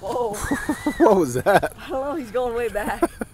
Whoa. what was that? I don't know, he's going way back.